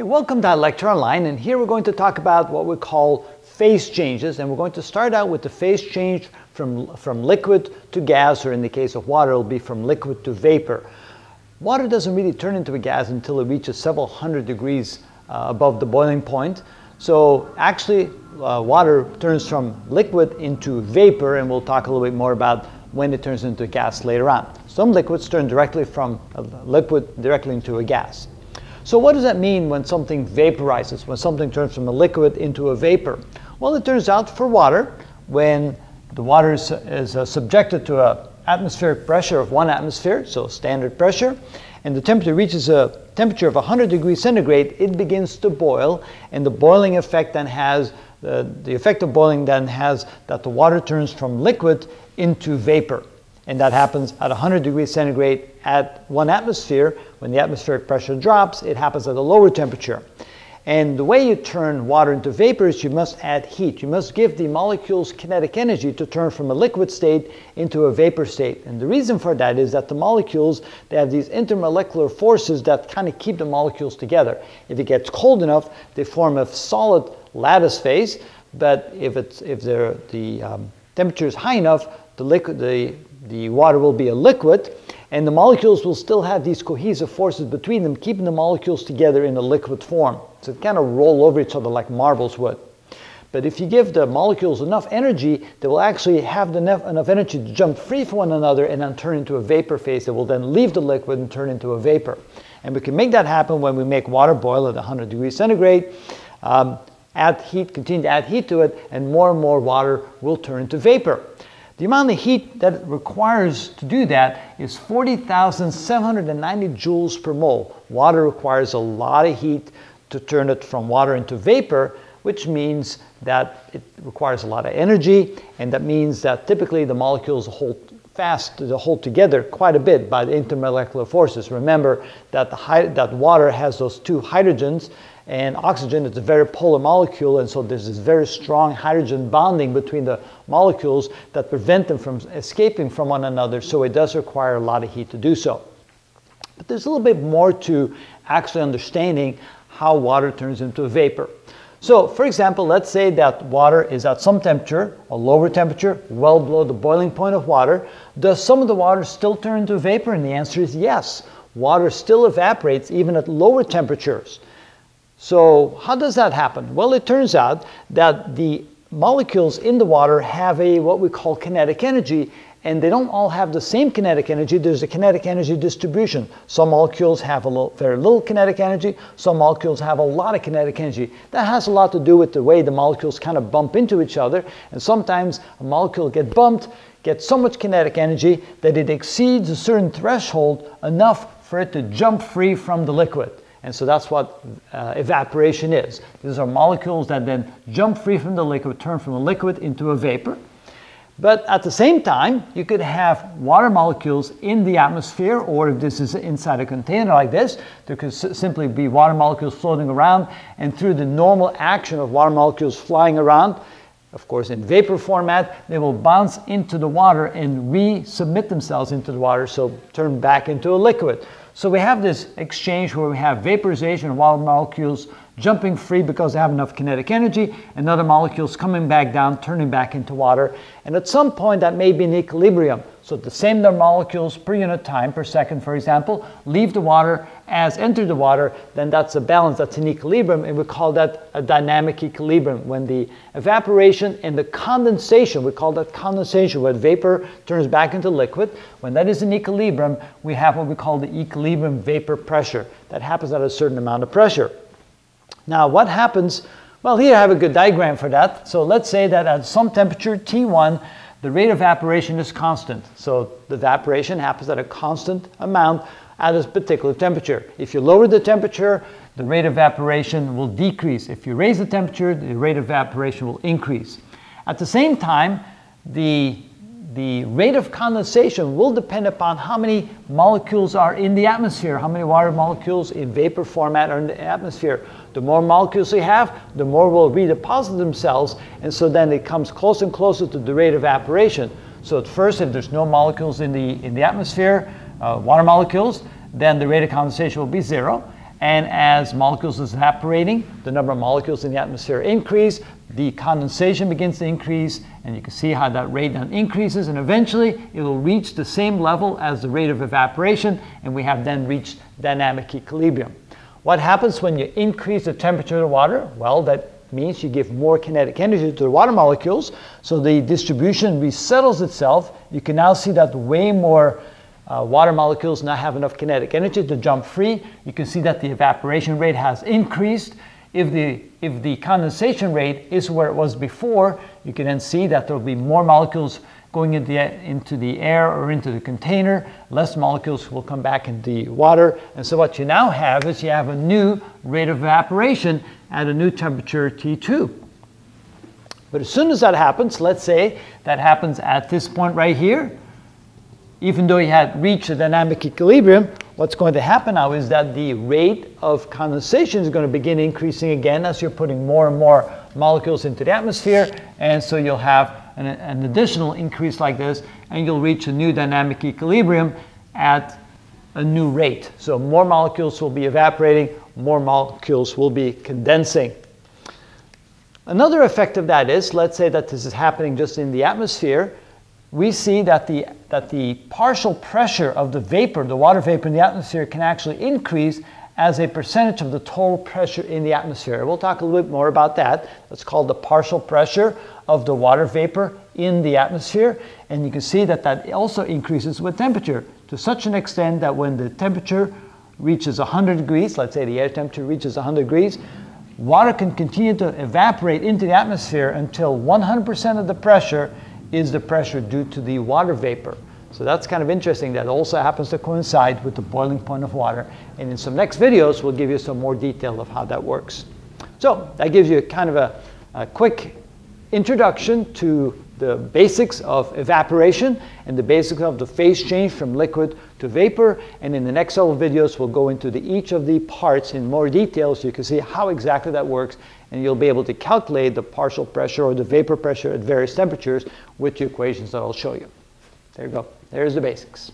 Welcome to Lecture Online, and here we're going to talk about what we call phase changes, and we're going to start out with the phase change from, from liquid to gas, or in the case of water, it'll be from liquid to vapor. Water doesn't really turn into a gas until it reaches several hundred degrees uh, above the boiling point. So actually, uh, water turns from liquid into vapor, and we'll talk a little bit more about when it turns into a gas later on. Some liquids turn directly from a liquid directly into a gas. So what does that mean when something vaporizes, when something turns from a liquid into a vapor? Well, it turns out for water, when the water is, is uh, subjected to an atmospheric pressure of one atmosphere, so standard pressure, and the temperature reaches a temperature of 100 degrees centigrade, it begins to boil, and the boiling effect then has, uh, the effect of boiling then has that the water turns from liquid into vapor. And that happens at 100 degrees centigrade at one atmosphere. When the atmospheric pressure drops, it happens at a lower temperature. And the way you turn water into vapor is you must add heat. You must give the molecules kinetic energy to turn from a liquid state into a vapor state. And the reason for that is that the molecules, they have these intermolecular forces that kind of keep the molecules together. If it gets cold enough, they form a solid lattice phase. But if, it's, if the um, temperature is high enough, the, liquid, the the water will be a liquid, and the molecules will still have these cohesive forces between them, keeping the molecules together in a liquid form. So it kind of roll over each other like marbles would. But if you give the molecules enough energy, they will actually have enough, enough energy to jump free from one another and then turn into a vapor phase that will then leave the liquid and turn into a vapor. And we can make that happen when we make water boil at 100 degrees centigrade. Um, add heat, continue to add heat to it, and more and more water will turn into vapor. The amount of heat that it requires to do that is 40,790 joules per mole. Water requires a lot of heat to turn it from water into vapor, which means that it requires a lot of energy, and that means that typically the molecules hold fast to hold together quite a bit by the intermolecular forces. Remember that, the, that water has those two hydrogens and oxygen is a very polar molecule, and so there's this very strong hydrogen bonding between the molecules that prevent them from escaping from one another, so it does require a lot of heat to do so. But there's a little bit more to actually understanding how water turns into vapor. So, for example, let's say that water is at some temperature, a lower temperature, well below the boiling point of water. Does some of the water still turn into vapor? And the answer is yes. Water still evaporates even at lower temperatures. So how does that happen? Well, it turns out that the molecules in the water have a what we call kinetic energy and they don't all have the same kinetic energy. There's a kinetic energy distribution. Some molecules have a little, very little kinetic energy. Some molecules have a lot of kinetic energy. That has a lot to do with the way the molecules kind of bump into each other. And sometimes a molecule get bumped, gets so much kinetic energy that it exceeds a certain threshold enough for it to jump free from the liquid. And so that's what uh, evaporation is. These are molecules that then jump free from the liquid, turn from a liquid into a vapor. But at the same time, you could have water molecules in the atmosphere, or if this is inside a container like this, there could simply be water molecules floating around, and through the normal action of water molecules flying around, of course in vapor format, they will bounce into the water and resubmit themselves into the water, so turn back into a liquid. So we have this exchange where we have vaporization of water molecules jumping free because they have enough kinetic energy, and other molecules coming back down, turning back into water. And at some point, that may be in equilibrium. So the same number of molecules per unit time, per second, for example, leave the water as enter the water, then that's a balance, that's an equilibrium, and we call that a dynamic equilibrium. When the evaporation and the condensation, we call that condensation, where vapor turns back into liquid, when that is in equilibrium, we have what we call the equilibrium vapor pressure. That happens at a certain amount of pressure. Now, what happens? Well, here I have a good diagram for that. So let's say that at some temperature, T1, the rate of evaporation is constant. So the evaporation happens at a constant amount at a particular temperature. If you lower the temperature, the rate of evaporation will decrease. If you raise the temperature, the rate of evaporation will increase. At the same time, the the rate of condensation will depend upon how many molecules are in the atmosphere, how many water molecules in vapor format are in the atmosphere. The more molecules we have, the more will redeposit themselves, and so then it comes closer and closer to the rate of evaporation. So at first, if there's no molecules in the, in the atmosphere, uh, water molecules, then the rate of condensation will be zero. And as molecules is evaporating, the number of molecules in the atmosphere increase, the condensation begins to increase, and you can see how that rate then increases, and eventually it will reach the same level as the rate of evaporation, and we have then reached dynamic equilibrium. What happens when you increase the temperature of the water? Well, that means you give more kinetic energy to the water molecules, so the distribution resettles itself. You can now see that way more uh, water molecules not have enough kinetic energy to jump free. You can see that the evaporation rate has increased. If the, if the condensation rate is where it was before, you can then see that there will be more molecules going into the, into the air or into the container. Less molecules will come back into the water. And so what you now have is you have a new rate of evaporation at a new temperature T2. But as soon as that happens, let's say that happens at this point right here, even though you had reached a dynamic equilibrium, what's going to happen now is that the rate of condensation is going to begin increasing again as you're putting more and more molecules into the atmosphere. And so you'll have an, an additional increase like this, and you'll reach a new dynamic equilibrium at a new rate. So more molecules will be evaporating, more molecules will be condensing. Another effect of that is, let's say that this is happening just in the atmosphere, we see that the, that the partial pressure of the vapor, the water vapor in the atmosphere, can actually increase as a percentage of the total pressure in the atmosphere. We'll talk a little bit more about that. That's called the partial pressure of the water vapor in the atmosphere. And you can see that that also increases with temperature to such an extent that when the temperature reaches 100 degrees, let's say the air temperature reaches 100 degrees, water can continue to evaporate into the atmosphere until 100% of the pressure is the pressure due to the water vapor. So that's kind of interesting. That also happens to coincide with the boiling point of water. And in some next videos, we'll give you some more detail of how that works. So that gives you kind of a, a quick introduction to the basics of evaporation and the basics of the phase change from liquid to vapor. And in the next several videos, we'll go into the, each of the parts in more detail so you can see how exactly that works and you'll be able to calculate the partial pressure or the vapor pressure at various temperatures with the equations that I'll show you. There you go. There's the basics.